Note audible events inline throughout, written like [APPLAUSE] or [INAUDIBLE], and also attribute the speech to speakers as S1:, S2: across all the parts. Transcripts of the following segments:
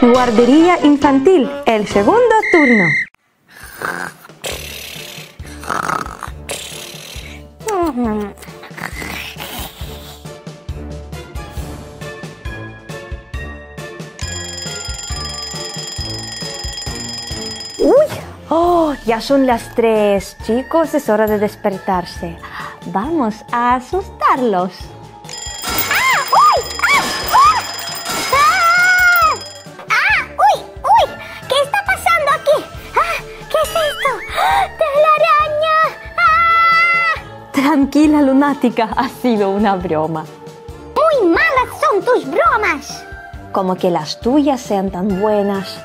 S1: Guardería infantil, el segundo turno. ¡Uy! ¡Oh! Ya son las tres. Chicos, es hora de despertarse. Vamos a asustarlos.
S2: ¡Telaraña! ¡Ah!
S1: Tranquila, lunática. Ha sido una broma.
S2: ¡Muy malas son tus bromas!
S1: Como que las tuyas sean tan buenas.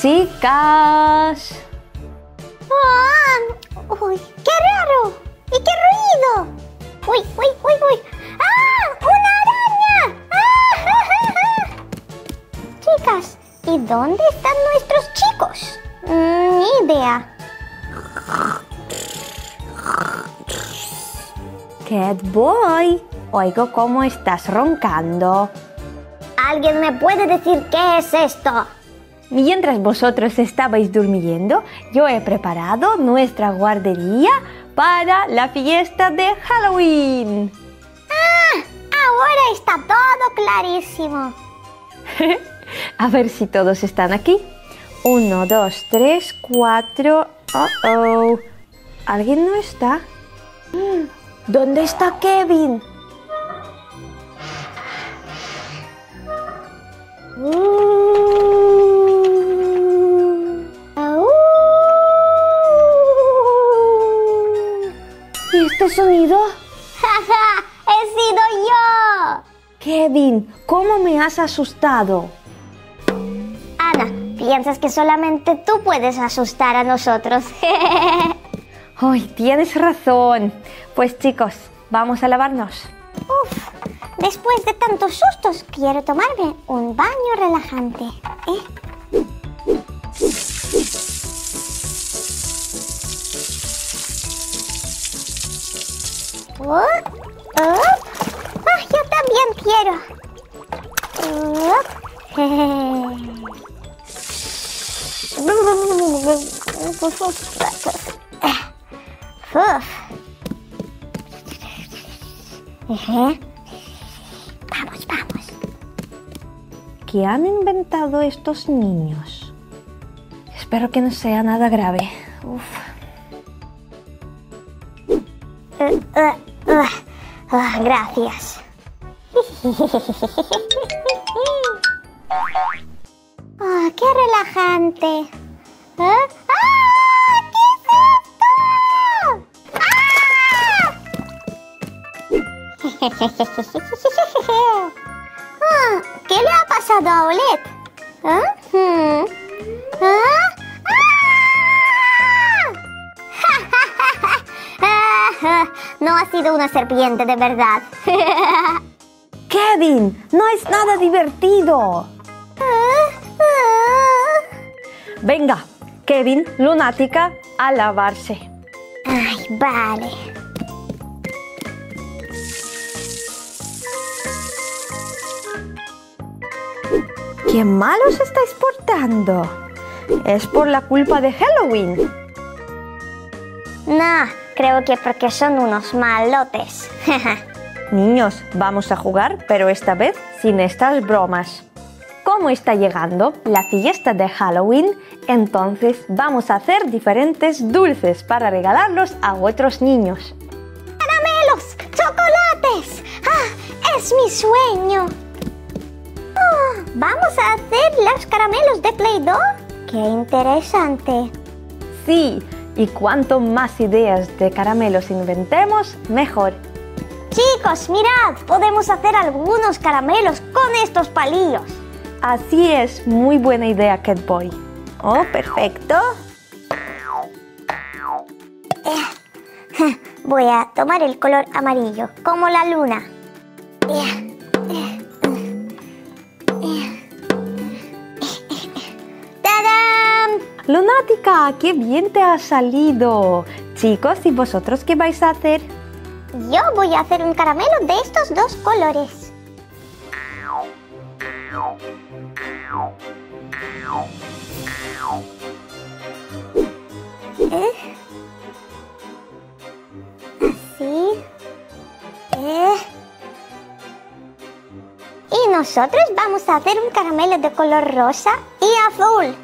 S1: Chicas.
S2: ¡Ah! ¡Uy! ¡Qué raro! ¿Y qué ruido? ¡Uy! ¡Uy! ¡Uy! ¡Uy! ¡Ah! ¡Una araña! ¡Ah! ja, ja, ja! Chicas, ¿y dónde
S1: Cat Boy. Oigo cómo estás roncando.
S2: ¿Alguien me puede decir qué es esto?
S1: Mientras vosotros estabais durmiendo, yo he preparado nuestra guardería para la fiesta de Halloween.
S2: ¡Ah! Ahora está todo clarísimo. [LAUGHS]
S1: A ver si todos están aquí. Uno, dos, tres, cuatro. Oh, oh. ¿Alguien no está? Mm, ¿Dónde está Kevin?
S2: Au.
S1: ¿Y este sonido?
S2: ¡Ja, [LAUGHS] ja! ¡He sido yo!
S1: Kevin, ¿cómo me has asustado?
S2: Ana, piensas que solamente tú puedes asustar a nosotros. [LAUGHS]
S1: Ay, tienes razón. Pues chicos, vamos a lavarnos.
S2: Uf, después de tantos sustos, quiero tomarme un baño relajante. ¿eh? Oh, oh. Ah, yo también quiero. [LAUGHS] [LAUGHS] Uf. Vamos, vamos.
S1: ¿Qué han inventado estos niños? Espero que no sea nada grave. Uf.
S2: Uh, uh, uh. Ah, gracias. Ah, qué relajante. ¿Eh? [LAUGHS] ¿Qué le ha pasado a Olet? ¿Ah? Hmm. ¿Ah? ¡Ah! [LAUGHS] No ha sido una serpiente de verdad. [LAUGHS]
S1: Kevin, no es nada divertido. Venga, Kevin, lunática, a lavarse.
S2: Ay, vale.
S1: ¡Qué mal os estáis portando! Es por la culpa de Halloween.
S2: No, creo que porque son unos malotes. [LAUGHS]
S1: Niños, vamos a jugar, pero esta vez sin estas bromas. Como está llegando la fiesta de Halloween, entonces vamos a hacer diferentes dulces para regalarlos a otros niños.
S2: ¡Caramelos! ¡Chocolates! ¡Ah! ¡Es mi sueño! Ah, ¿Vamos a hacer los caramelos de Play-Doh? ¡Qué interesante!
S1: Sí, y cuanto más ideas de caramelos inventemos, mejor.
S2: Chicos, mirad, podemos hacer algunos caramelos con estos palillos.
S1: Así es, muy buena idea, Catboy. Oh, perfecto. [LAUGHS]
S2: Voy a tomar el color amarillo, como la luna.
S1: Lunática, qué bien te ha salido. Chicos, ¿y vosotros qué vais a hacer?
S2: Yo voy a hacer un caramelo de estos dos colores. ¿Eh? ¿Eh? Y nosotros vamos a hacer un caramelo de color rosa y azul.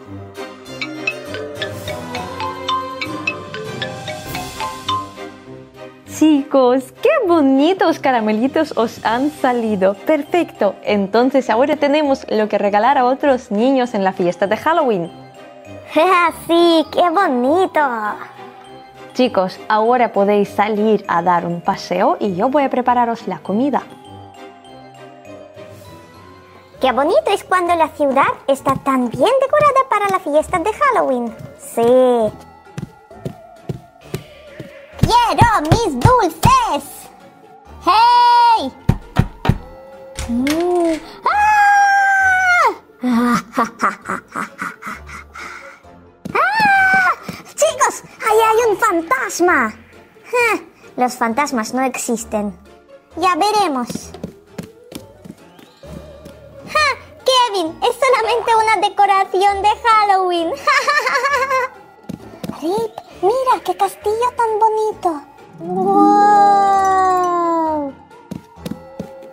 S1: Chicos, qué bonitos caramelitos os han salido. Perfecto. Entonces ahora tenemos lo que regalar a otros niños en la fiesta de Halloween. [LAUGHS]
S2: sí, qué bonito.
S1: Chicos, ahora podéis salir a dar un paseo y yo voy a prepararos la comida.
S2: Qué bonito es cuando la ciudad está tan bien decorada para la fiesta de Halloween. Sí. ¡Quiero mis dulces! ¡Hey! Mm. ¡Ah! [LAUGHS] ¡Ah! ¡Chicos! ¡Ahí hay un fantasma! Los fantasmas no existen. Ya veremos. ¡Ja! Kevin, es solamente una decoración de Halloween. [LAUGHS] Rip, mira qué castillo tan bonito. ¡Wow!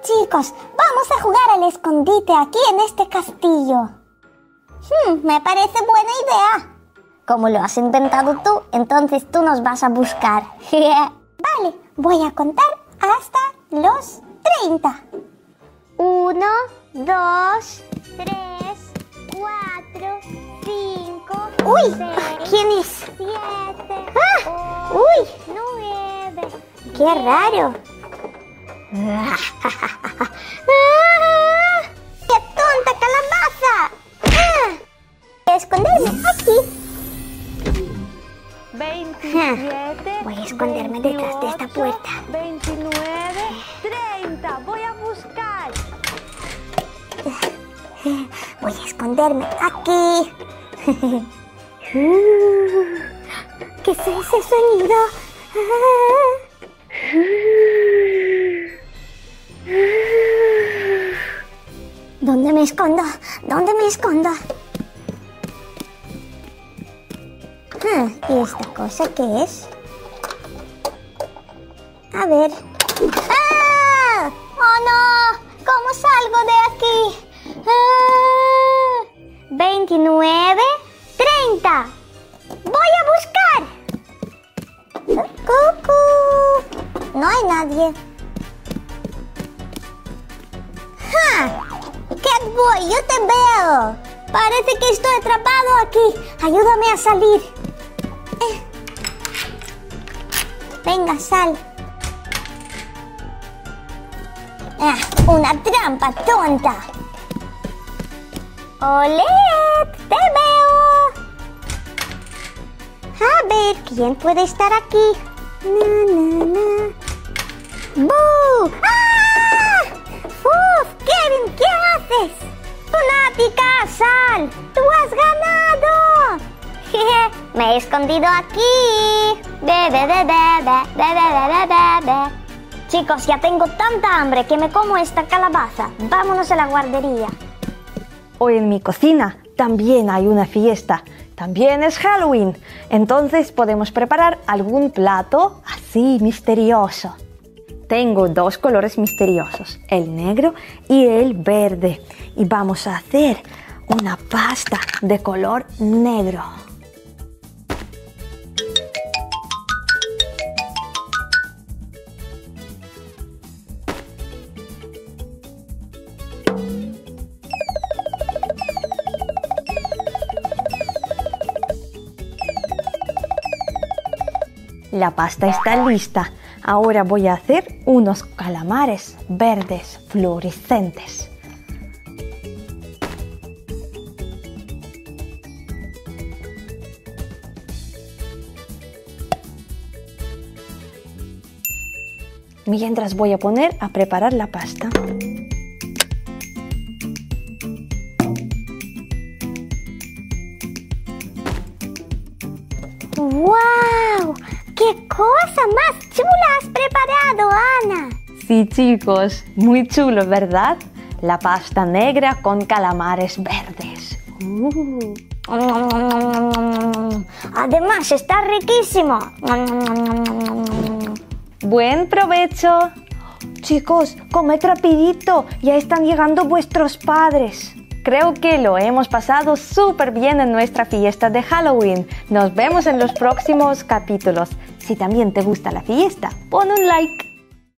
S2: Chicos, vamos a jugar al escondite aquí en este castillo. Hmm, me parece buena idea. Como lo has inventado tú, entonces tú nos vas a buscar. [LAUGHS] vale, voy a contar hasta los 30. Uno, dos, tres, cuatro, cinco. ¡Uy! ¿Quién es? ¡Ah! ¡Uy! Nueve. ¡Qué raro! ¡Qué tonta calabaza! ¡Ah! Voy a esconderme aquí.
S1: 27.
S2: Voy a esconderme detrás de esta puerta.
S1: 29, 30. Voy a buscar.
S2: Voy a esconderme aquí. ¿Qué es ese sonido? ¿Dónde me escondo? ¿Dónde me escondo? Ah, ¿Y esta cosa qué es? A ver. ¡Ah! ¡Oh no! ¿Cómo salgo de aquí? ¡Ah! 29, 30. ¡Voy a buscar! ¡Cucú! No hay nadie. ¡Ja! Catboy, yo te veo. Parece que estoy atrapado aquí. Ayúdame a salir. Eh. Venga, sal. Ah, una trampa tonta. ¡Olet! ¡Te veo! A ver, ¿quién puede estar aquí? Na, ¡Ah! ¡Uf! ¡Kevin! ¿Qué haces? ¡Lunática! ¡Sal! ¡Tú has ganado! Jeje, [LAUGHS] me he escondido aquí. Bebe, bebe, bebe, bebe, Chicos, ya tengo tanta hambre que me como esta calabaza. Vámonos a la guardería.
S1: Hoy en mi cocina también hay una fiesta. También es Halloween. Entonces podemos preparar algún plato así misterioso. Tengo dos colores misteriosos, el negro y el verde. Y vamos a hacer una pasta de color negro. La pasta está lista. Ahora voy a hacer unos calamares verdes fluorescentes. Mientras voy a poner a preparar la pasta.
S2: ¡Wow! ¡Qué cosa más chula has preparado, Ana!
S1: Sí, chicos, muy chulo, ¿verdad? La pasta negra con calamares verdes.
S2: Uh. Además, está riquísimo.
S1: Buen provecho. Chicos, comed rapidito, ya están llegando vuestros padres. Creo que lo hemos pasado súper bien en nuestra fiesta de Halloween. Nos vemos en los próximos capítulos. Si también te gusta la fiesta, pon un like.